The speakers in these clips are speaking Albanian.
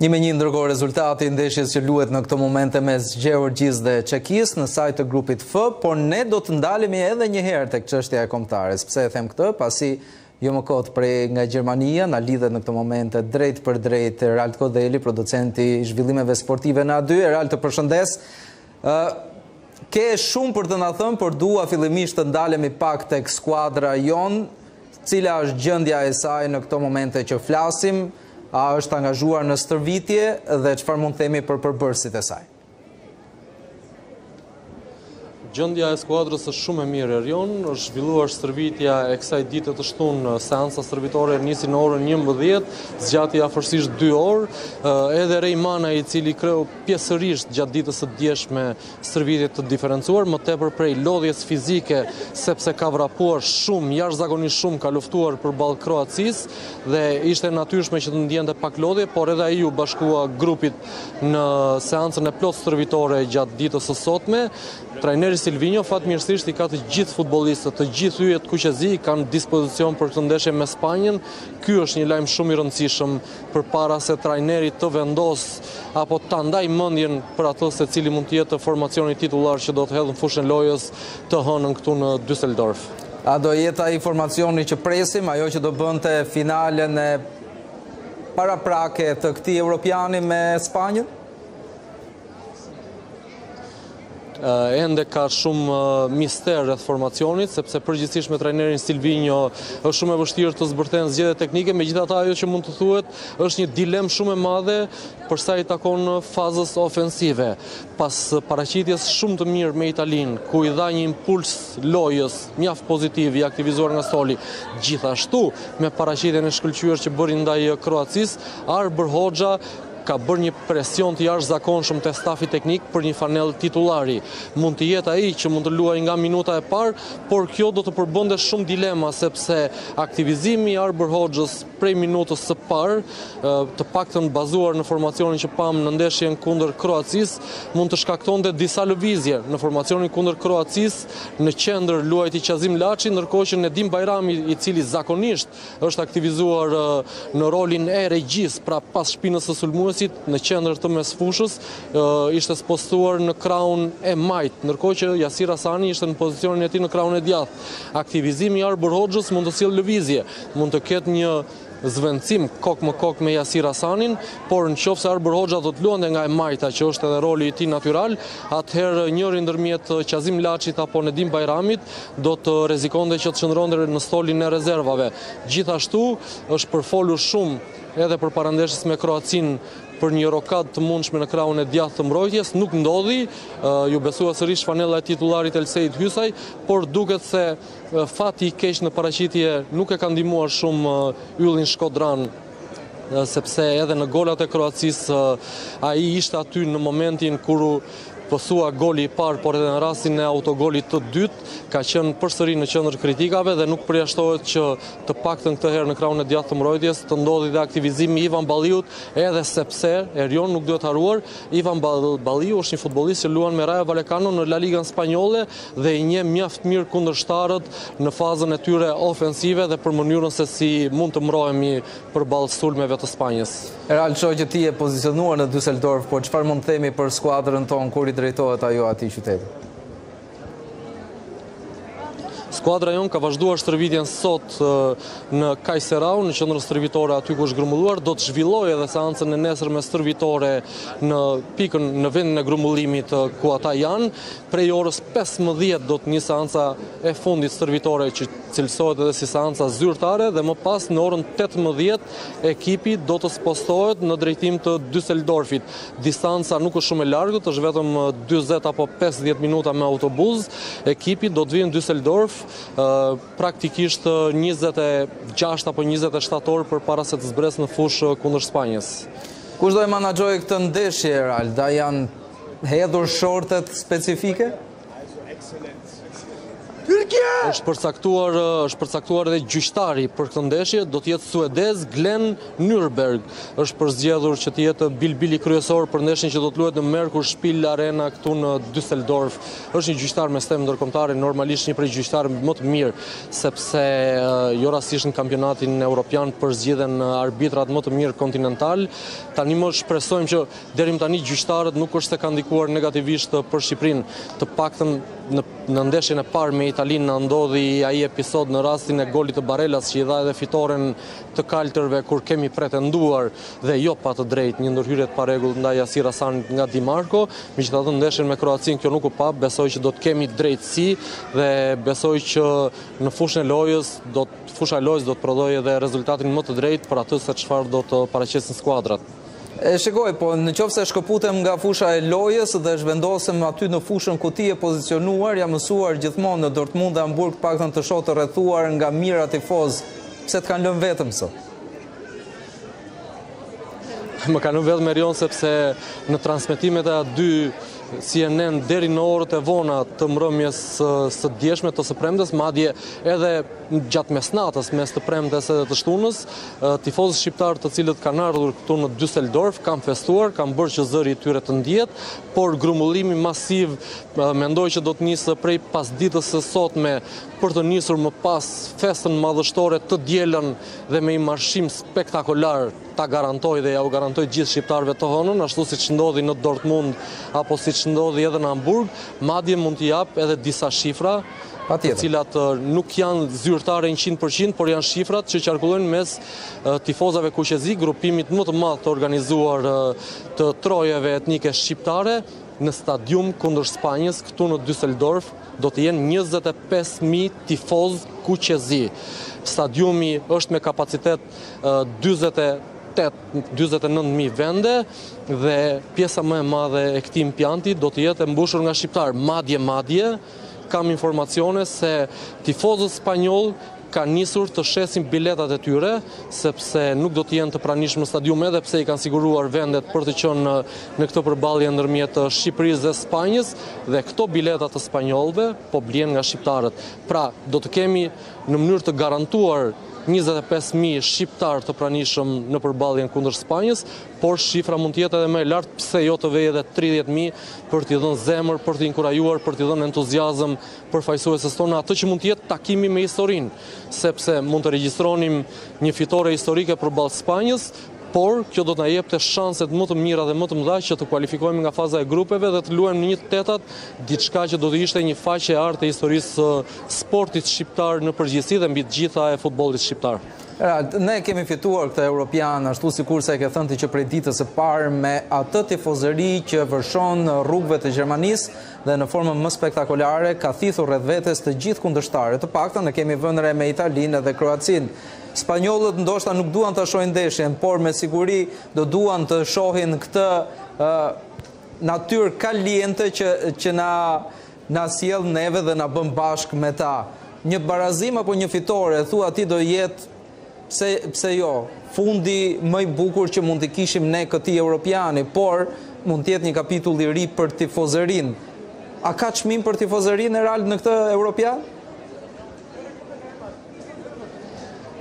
Një me një ndërkohë rezultati i ndeshjes që luhet në këto momente mes Gjeorgjisë dhe Çekisë në sajë të grupit F, por ne do të ndalemi edhe një herë tek çështja e kombëtares. Pse e them këtë? Pasi jo më kot prej nga Gjermania na lidhet në këto momente drejtpërdrejt Erald Kodheli, producent i zhvillimeve sportive në A2. Erald të përshëndes. Ë ke shumë për të na thënë, por dua fillimisht të ndalemi pak tek skuadra jonë, cila është gjendja e saj në këto momente që flasim. A është angazhuar në stërvitje dhe çfarë mund themi për përbërësit e saj? Gjendja e skuadrës është shumë e mirë Erion, është zhvilluar stërvitja e kësaj dite të shtunë, seanca stërvitore nisi në orën njëmbëdhjetë, zgjati afërsisht dy orë, edhe Rei Manaj i cili kreu pjesërisht gjatë ditës së djeshme stërvitje të diferencuar, më tepër prej lodhjes fizike, sepse ka vrapuar shumë, jashtëzakonisht shumë, ka luftuar përballë Kroacisë, dhe ishte e natyrshme që të ndjente pak lodhje, por edhe ai iu bashkua grupit në seancën e plotë stërvitore gjatë ditës së sotme, trajneri Silvinjo, fatmirësisht i ka të gjithë futbollistët, të gjithë yjet kuqezi i ka në dispozicion për te ndeshja me Spanjën, ky është një lajm shumë i rëndësishëm, përpara se trajneri të vendosë apo ta ndajë mendjen për atë se cili mund të jetë formacioni titullar që do të hedhë në fushën e lojës të hënën këtu në Düsseldorf. A do jetë ai formacioni që presim, ajo që do bënte finalen e paraprake të këtij Europiani me Spanjën? ende ka shumë mister rreth formacionit, sepse përgjithësisht me trajnerin Silvinho është shumë e vështirë të zbërthehen zgjedhjet teknike, megjithatë ajo që mund të thuhet është një dilemë shumë e madhe për sa i takon fazës ofensive. Pas paraqitjes shumë të mirë me Italinë, ku i dha një impuls lojës mjaft pozitiv i aktivizuar nga stoli, gjithashtu me paraqitjen e shkëlqyer që bëri ndaj Kroacisë, Arbër Hoxha Ka bërë një presion të jashtëzakonshëm te stafi teknik për një fanellë titullari. Mund të jetë ai që mund të luajë nga minuta e parë, por kjo do të përbënte shumë dilema sepse aktivizimi i Arbër Hoxhës prej minutës së parë, të paktën bazuar në formacionin që pamë në ndeshjen kundër Kroacisë, mund të shkaktonte disa lëvizje. Në formacionin kundër Kroacisë, në qendër luajti Qazim Laçi, ndërkohë që Nedim Bajrami, i cili zakonisht Është aktivizuar në rolin e regjisë, pra pas shpinës së sulmuesit, në qendër të mesfushës, ishte spostuar në krahun e majtë, ndërkohë që Jasir Asani ishte në pozicionin e tij në krahun e djathtë. Aktivizimi i Arbër Hoxhës mund të sjellë lëvizje, mund të ketë një zëvendësim kokë më kokë me Jasir Asanin, por në qoftë se Arbër Hoxha do të luante nga e majta, që është edhe roli i tij natyral, atëherë njëri ndërmjet Qazim Laçit apo Nedim Bajramit do të rrezikonte që të qëndronte në stolin e rezervave. Gjithashtu, është përfolur shumë edhe përpara ndeshjes me Kroacinë për një rokadë të mundshme në krahun e djathtë të mbrojtjes, nuk ndodhi, iu besua sërish fanella e titullarit Elseid Hysaj, por duket se fati i keq në paraqitje nuk e ka ndihmuar shumë yllin shkodran. sepse edhe në golat e Kroacisë ai ishte aty në momentin kur u pësua goli i parë, por edhe në rastin e autogolit të dytë, ka qenë përsëri në qendër kritikave dhe nuk përjashtohet që të paktën këtë herë në krahun e djathtë të mbrojtjes të ndodhë dhe aktivizimi i Ivan Balliut, edhe sepse Erion nuk duhet harruar, Ivan Balliu është një futbollist që luan me Rayo Vallecano në La Liga-n spanjolle dhe i njeh mjaft mirë kundërshtarët në fazën e tyre ofensive dhe për mënyrën se si mund të mbrohemi përballë sulmeve të Spanjës. Erald, shoh që ti je i pozicionuar në Dyseldorf, por çfarë mund të themi për skuadrën tonë kur i drejtohet ajo atij qyteti? Skuadra jonë ka vazhduar stërvitjen sot në Kajserau, në qendrën stërvitore aty ku është grumbulluar, do të zhvillojë edhe seancën e nesërme stërvitore në pikën në vendin e grumbullimit ku ata janë. Prej orës pesëmbëdhjetë do të nisë seanca e fundit stërvitore që cilësohet edhe si seanca zyrtare dhe më pas në orën tetëmbëdhjetë ekipi do të spostohet në drejtim të Dyseldorfit. Distanca nuk është shumë e largët, është vetëm dyzet apo pesëdhjetë minuta me autobus. Ekipi do të vijë në Dyseldorf praktikisht njëzet e gjashtë apo njëzet e shtatë orë përpara se të zbresë në fushë kundër Spanjës. Kush do e manaxhojë këtë ndeshje, Erald? A janë hedhur shortet specifike? Është përcaktuar, është përcaktuar edhe gjyqtari për këtë ndeshje, do të jetë suedezi Glenn Nyberg. Është përzgjedhur që të jetë bilbili kryesor për ndeshjen që do të luhet në Merkur Spiel Arena këtu në Düsseldorf. Është një gjyqtar me stemë ndërkombëtare, normalisht një prej gjyqtarëve më të mirë, sepse jo rastisht në kampionatin evropian përzgjidhen arbitrat më të mirë kontinentalë. Tanimë shpresojmë që Deri më tani gjyqtarët nuk është se kanë ndikuar negativisht për Shqipërinë, të paktën në ndeshjen e parë me Italinë ndodhi ai episod në rastin e golit të Barellas që i dha edhe fitoren të kaltërve kur kemi pretenduar dhe jo pa të drejtë një ndërhyrje të parregullt ndaj Jasir Asanit nga Dimarco. Megjithatë në ndeshjen me Kroacinë kjo nuk u pa, besoj që do të kemi drejtësi dhe besoj që në fushën e lojës do të fusha e lojës do të prodhojë edhe rezultatin më të drejtë për atë se çfarë do të paraqesin skuadrat. E shikoj, po në qoftë se shkëputem nga fusha e lojës dhe zhvendosem aty në fushën ku ti je pozicionuar, jam mësuar gjithmonë në Dortmund dhe Hamburg të paktën të të shoh të rrethuar nga mijëra tifozë. Pse të kanë lënë vetëm sot? Më kanë lënë vetëm Erion sepse në transmetimet e A2 CNN deri në orët e vona të mbrëmjes së djeshme të së premtes, madje edhe gjatë mesnatës, mes të premtes edhe të shtunës, Tifozët shqiptarë të cilët kanë ardhur këtu në Dyseldorf kanë festuar, kanë bërë që zëri i tyre të ndihet, por grumullimi masiv mendoj që do të nisë prej pasditës së sotme për të nisur më pas festën madhështore të dielën dhe me një marshim spektakolar ta garantoj dhe jua garantoj gjithë shqiptarëve të hënën, ashtu siç ndodhi në Dortmund apo siç ndodhi edhe në Hamburg, madje mund të jap edhe disa shifra. të cilat nuk janë zyrtare njëqind për qind, por janë shifrat që qarkullojnë mes tifozave kuqezi, grupimit më të madh të organizuar të trojeve etnike shqiptare, në stadium kundër Spanjës, këtu në Düsseldorf, do të jenë 25.000 tifozë kuqezi. Stadiumi është me kapacitet 20 49.000 vende dhe pjesa më e madhe e këtij impianti do të jetë e mbushur nga shqiptarë, madje, madje, Kam informacione se tifozët spanjollë kanë nisur të shesin biletat e tyre, sepse nuk do të jenë të pranishëm në stadium edhe pse i kanë siguruar vendet për të qenë në këtë përballje ndërmjet Shqipërisë dhe Spanjës dhe këto bileta të spanjollëve po blihen nga shqiptarët. Pra, do të kemi në mënyrë të garantuar njëzet e pesë mijë shqiptarë të pranishëm në përballjen kundër Spanjës, por shifra mund të jetë edhe më e lartë, pse jo të vejë edhe tridhjetë mijë, për t'i dhënë zemër, për t'i inkurajuar, për t'i dhënë entuziazëm përfaqësueses tonë në atë që mund të jetë takimi me historinë, sepse mund të regjistronim një fitore historike përballë Spanjës, por kjo do të na jepte shanset më të mira dhe më të mëdha që të kualifikohemi nga faza e grupeve dhe të luajmë në një tetat, diçka që do të ishte një faqe e artë e historisë së sportit shqiptar në përgjithësi dhe mbi të gjitha e futbollit shqiptar. Erald, ne e kemi fituar këtë Europian, ashtu sikurse e ke thënë ti që prej ditës së parë me atë tifozëri që vërshon rrugëve të Gjermanisë dhe në formën më spektakolare ka thithur rreth vetes të gjithë kundërshtarët. Të paktën e kemi vënë re me Italinë edhe Kroacinë. Spanjollët ndoshta nuk duan ta shohin ndeshjen, por me siguri do duan të shohin këtë uh, natyrë kaliente që që na Na sjell neve dhe na bën bashkë me ta. Një barazim apo një fitore, thua ti do jetë, pse, pse jo, fundi më i bukur që mund t'i kishim ne këtij Europiani, por mund të jetë një kapitull i ri për tifozërinë. A ka çmim për tifozërinë, Erald, në këtë Europian?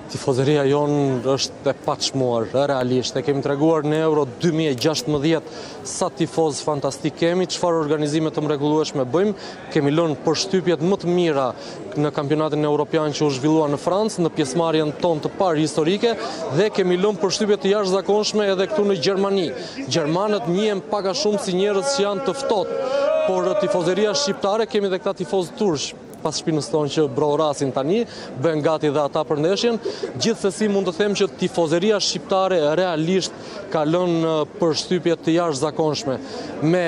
Tifozëria jonë është e paçmuar, realisht. E kemi treguar në Euro 2016 sa tifozë fantastikë kemi, çfarë organizime të mrekullueshme bëjmë, kemi lënë përshtypjet më të mira në kampionatin Europian që u zhvillua në Francë, në pjesëmarrjen tonë të parë historike, dhe kemi lënë përshtypje të jashtëzakonshme edhe këtu në Gjermani. Gjermanët njihen pak a shumë si njerëz që janë të ftohtë, por tifozëria shqiptare kemi dhe këta tifozë turq. Pas shpinës tonë që brohorasin tani, bëhen gati dhe ata për ndeshjen. Gjithsesi mund të them që tifozeria shqiptare realisht ka lënë përshtypje të jashtëzakonshme me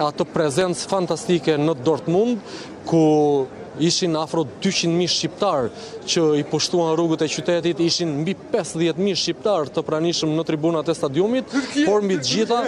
atë prezencë fantastike në Dortmund, ku ishin afro dyqind mijë shqiptarë që i pushtuan rrugët e qytetit, ishin mbi pesëdhjetë mijë shqiptarë të pranishëm në tribunat e stadiumit, por mbi të gjitha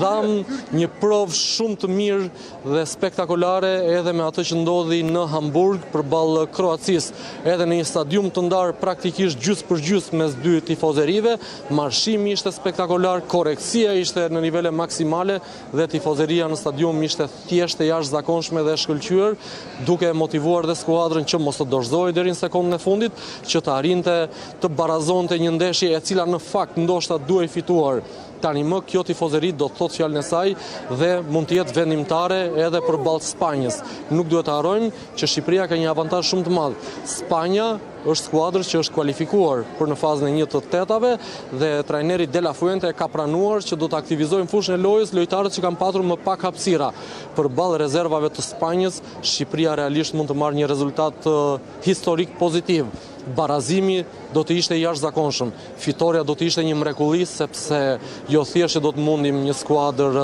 dhamë një provë shumë të mirë dhe spektakolare edhe me atë që ndodhi në Hamburg përballë Kroacisë, edhe në një stadium të ndarë praktikisht gjysmë për gjysmë mes dy tifozerive, marshimi ishte spektakolar, korrektësia ishte në nivele maksimale dhe tifozeria në stadium ishte thjesht e jashtëzakonshme dhe e shkëlqyer, duke e motivuar dhe skuadrën që mos të dorëzohej deri në sekondën e fundit, që të arrinte të barazonte një ndeshje e cila në fakt ndoshta duhej fituar. Tanimë kjo tifozeri do të thotë fjalën e saj dhe mund të jetë vendimtare edhe përballë Spanjës. Nuk duhet të harrojmë që Shqipëria ka një avantazh shumë të madh. Spanja është skuadrë që është kualifikuar për në fazën e një të tetave, dhe trajneri De La Fuente e ka pranuar që do të aktivizojë në fushën e lojës lojtarët që kanë patur më pak hapësira. Përballë rezervave të Spanjës, Shqipëria realisht mund të marrë një rezultat historik pozitiv. Barazimi do të ishte i jashtëzakonshëm. Fitorja do të ishte një mrekulli sepse jo thjesht që do të mundim një skuadër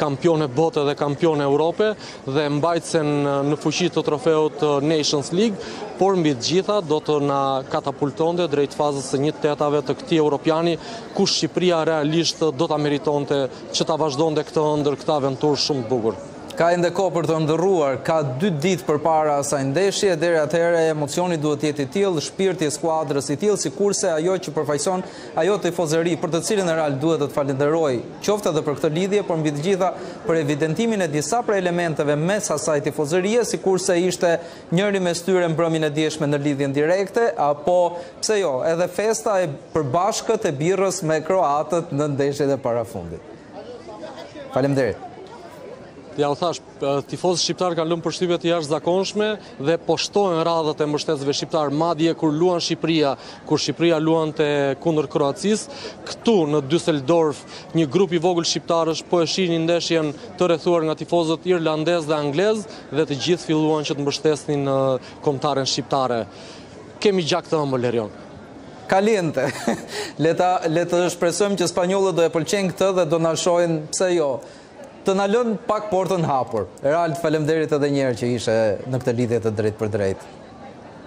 kampione bote dhe kampione Europe dhe mbajtësen në fuqi të trofeut Nations League, por mbi të gjitha do të na katapultonte drejt fazës së një të tetave të këtij Europiani, ku Shqipëria realisht do ta meritonte që ta vazhdonte këtë ëndërr, këtë aventurë shumë të bukur. Ka ende kohë për të ëndërruar, ka dy ditë përpara asaj ndeshje, deri atëherë emocioni duhet të jetë i tillë, shpirti i skuadrës i tillë, sikurse ajo që përfaqëson ajo tifozëri për të cilën Erald duhet të të falënderojë, qoftë edhe për këtë lidhje, por mbi të gjitha për evidentimin e disa prej elementeve mes asaj tifozërie, sikurse ishte njëri mes tyre mbrëmjen e djeshme në lidhjen direkte, apo, pse jo, edhe festa e përbashkët e birrës me kroatët në ndeshjen e parafundit. Faleminderit. Ja u thash, tifozët shqiptarë kanë lënë përshtypje të jashtëzakonshme dhe po shtohen radhët e mbështetësve shqiptarë, madje kur luan Shqipëria, kur Shqipëria luante kundër Kroacisë, këtu në Düsseldorf, një grup i vogël shqiptarësh po e shihnin ndeshjen të rrethuar nga tifozët irlandezë dhe anglezë dhe të gjithë filluan që të mbështesnin kombëtaren shqiptare. Kemi gjak të ëmbël Erion. Caliente! Le ta, le të shpresojmë që spanjollët do e pëlqejnë këtë dhe do na shohin, pse jo, të na lënë pak portën hapur. Erald, faleminderit edhe një herë që ishe në këtë lidhje të drejtpërdrejtë.